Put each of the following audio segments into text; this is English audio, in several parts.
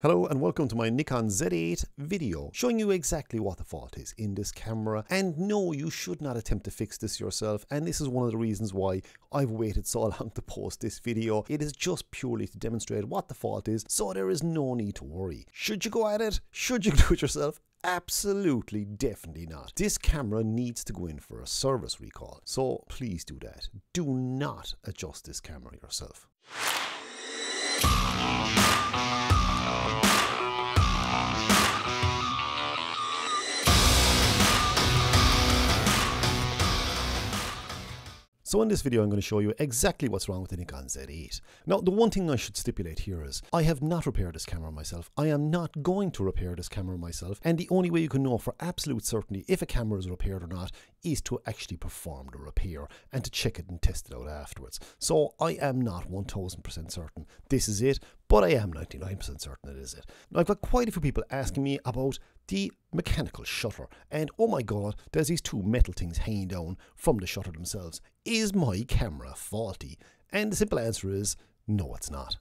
Hello and welcome to my Nikon Z8 video showing you exactly what the fault is in this camera and no you should not attempt to fix this yourself and this is one of the reasons why I've waited so long to post this video. It is just purely to demonstrate what the fault is so there is no need to worry. Should you go at it? Should you do it yourself? Absolutely, definitely not. This camera needs to go in for a service recall. So please do that. Do not adjust this camera yourself. So in this video I'm going to show you exactly what's wrong with the Nikon Z8. Now the one thing I should stipulate here is I have not repaired this camera myself. I am not going to repair this camera myself and the only way you can know for absolute certainty if a camera is repaired or not is to actually perform the repair and to check it and test it out afterwards. So I am not 1000% certain this is it, but I am 99% certain it is it. Now I've got quite a few people asking me about the mechanical shutter. And oh my god, there's these two metal things hanging down from the shutter themselves. Is my camera faulty? And the simple answer is no, it's not.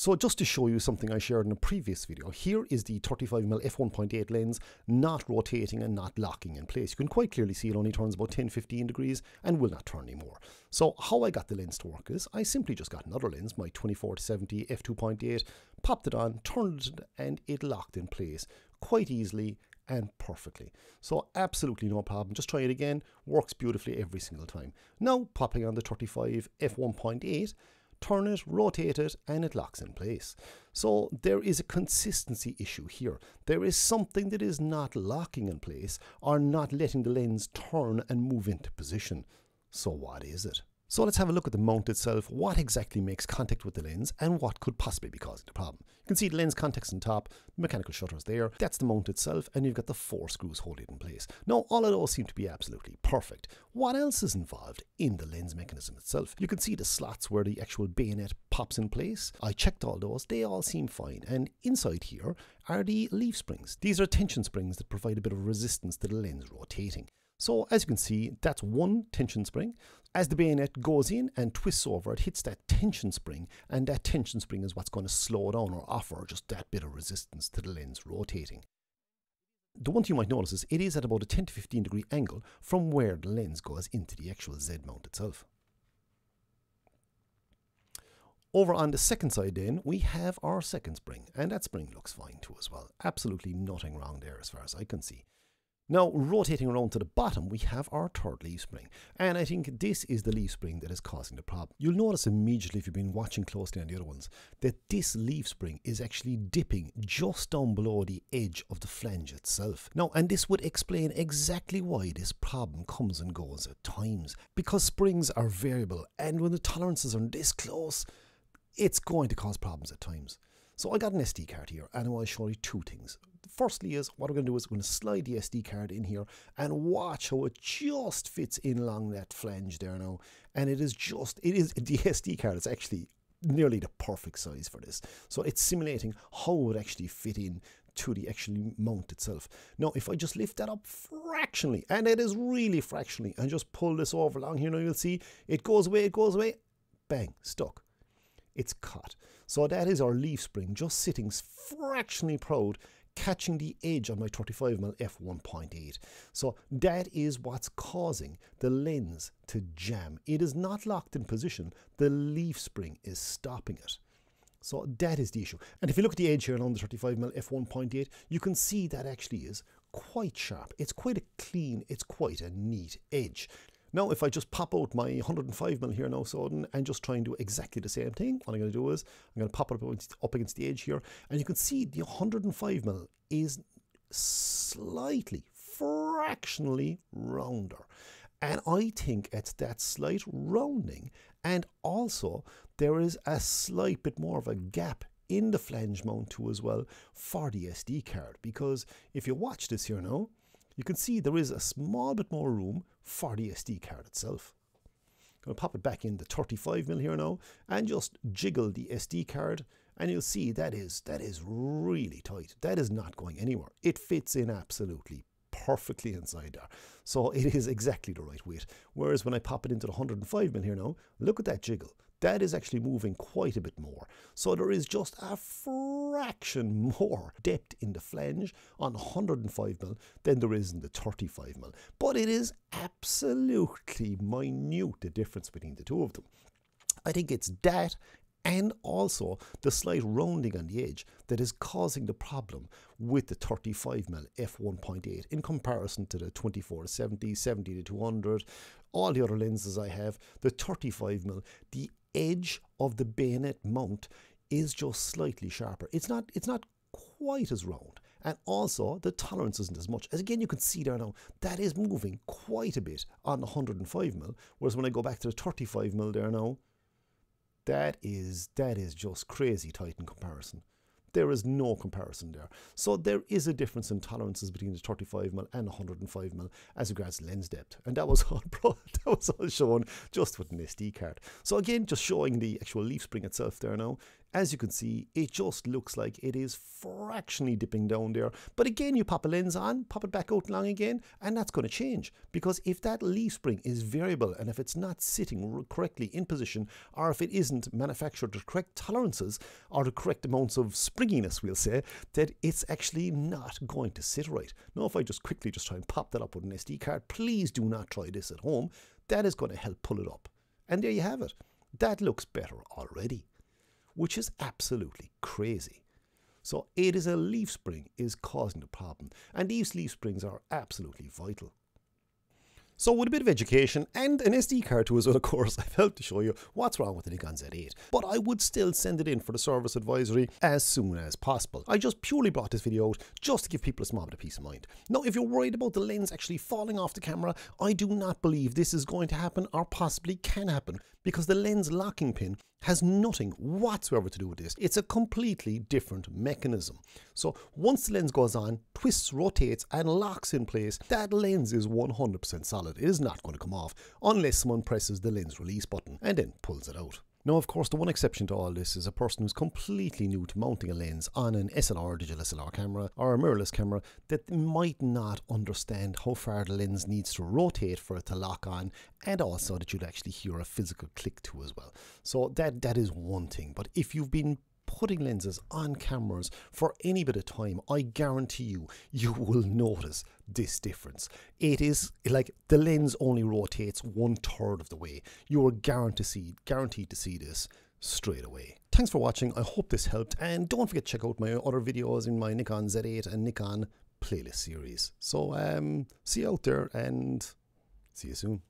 So just to show you something I shared in a previous video, here is the 35mm f1.8 lens not rotating and not locking in place. You can quite clearly see it only turns about 10-15 degrees and will not turn anymore. So how I got the lens to work is I simply just got another lens, my 24-70 f2.8, popped it on, turned it and it locked in place quite easily and perfectly. So absolutely no problem. Just try it again. Works beautifully every single time. Now popping on the 35 f1.8, turn it, rotate it, and it locks in place. So there is a consistency issue here. There is something that is not locking in place or not letting the lens turn and move into position. So what is it? So let's have a look at the mount itself, what exactly makes contact with the lens and what could possibly be causing the problem. You can see the lens contacts on top, the mechanical shutters there, that's the mount itself and you've got the four screws holding it in place. Now all of those seem to be absolutely perfect. What else is involved in the lens mechanism itself? You can see the slots where the actual bayonet pops in place. I checked all those, they all seem fine and inside here are the leaf springs. These are tension springs that provide a bit of resistance to the lens rotating. So as you can see, that's one tension spring. As the bayonet goes in and twists over, it hits that tension spring, and that tension spring is what's going to slow down or offer just that bit of resistance to the lens rotating. The one thing you might notice is it is at about a 10 to 15 degree angle from where the lens goes into the actual Z mount itself. Over on the second side then, we have our second spring, and that spring looks fine too as well. Absolutely nothing wrong there as far as I can see. Now, rotating around to the bottom, we have our third leaf spring. And I think this is the leaf spring that is causing the problem. You'll notice immediately if you've been watching closely on the other ones, that this leaf spring is actually dipping just down below the edge of the flange itself. Now, and this would explain exactly why this problem comes and goes at times. Because springs are variable, and when the tolerances are this close, it's going to cause problems at times. So I got an SD card here and I want to show you two things. Firstly is what we're going to do is we're going to slide the SD card in here and watch how it just fits in along that flange there now. And it is just, it is, the SD card is actually nearly the perfect size for this. So it's simulating how it would actually fit in to the actual mount itself. Now, if I just lift that up fractionally, and it is really fractionally, and just pull this over along here, now you'll see it goes away, it goes away, bang, stuck it's cut. So that is our leaf spring just sitting fractionally proud catching the edge on my 35mm f1.8. So that is what's causing the lens to jam. It is not locked in position. The leaf spring is stopping it. So that is the issue. And if you look at the edge here on the 35mm f1.8, you can see that actually is quite sharp. It's quite a clean, it's quite a neat edge. Now, if I just pop out my 105mm here now, so and just try and do exactly the same thing, what I'm going to do is I'm going to pop it up against the edge here, and you can see the 105mm is slightly, fractionally rounder. And I think it's that slight rounding, and also there is a slight bit more of a gap in the flange mount too as well for the SD card. Because if you watch this here now, you can see there is a small bit more room for the SD card itself. I'm going to pop it back in the 35mm here now and just jiggle the SD card and you'll see that is that is really tight. That is not going anywhere. It fits in absolutely perfectly inside there. So it is exactly the right weight. Whereas when I pop it into the 105mm here now, look at that jiggle. That is actually moving quite a bit more. So there is just a fraction more depth in the flange on 105mm than there is in the 35mm. But it is absolutely minute the difference between the two of them. I think it's that and also the slight rounding on the edge that is causing the problem with the 35mm f1.8 in comparison to the 24 to 70, 70 to 200, all the other lenses I have, the 35mm, the edge of the bayonet mount is just slightly sharper. It's not it's not quite as round. And also the tolerance isn't as much. As again you can see there now, that is moving quite a bit on the 105mm, whereas when I go back to the 35mm there now, that is that is just crazy tight in comparison. There is no comparison there. So there is a difference in tolerances between the 35mm and 105mm as regards lens depth. And that was all brought, that was all shown just with an SD card. So again, just showing the actual leaf spring itself there now. As you can see, it just looks like it is fractionally dipping down there. But again, you pop a lens on, pop it back out long again, and that's going to change. Because if that leaf spring is variable and if it's not sitting correctly in position, or if it isn't manufactured to correct tolerances or the correct amounts of springiness, we'll say, that it's actually not going to sit right. Now, if I just quickly just try and pop that up with an SD card, please do not try this at home. That is going to help pull it up. And there you have it. That looks better already which is absolutely crazy. So it is a leaf spring is causing the problem, and these leaf springs are absolutely vital. So with a bit of education and an SD card to us, of course, I've helped to show you what's wrong with the Nikon Z8. But I would still send it in for the service advisory as soon as possible. I just purely brought this video out just to give people a small bit of peace of mind. Now, if you're worried about the lens actually falling off the camera, I do not believe this is going to happen or possibly can happen because the lens locking pin has nothing whatsoever to do with this. It's a completely different mechanism. So once the lens goes on, twists, rotates and locks in place, that lens is 100% solid. It is not going to come off unless someone presses the lens release button and then pulls it out. Now, of course, the one exception to all this is a person who's completely new to mounting a lens on an SLR digital SLR camera or a mirrorless camera that might not understand how far the lens needs to rotate for it to lock on and also that you'd actually hear a physical click to as well. So that that is one thing. But if you've been putting lenses on cameras for any bit of time, I guarantee you, you will notice this difference. It is like the lens only rotates one third of the way. You are guaranteed to see, guaranteed to see this straight away. Thanks for watching. I hope this helped. And don't forget to check out my other videos in my Nikon Z8 and Nikon playlist series. So um, see you out there and see you soon.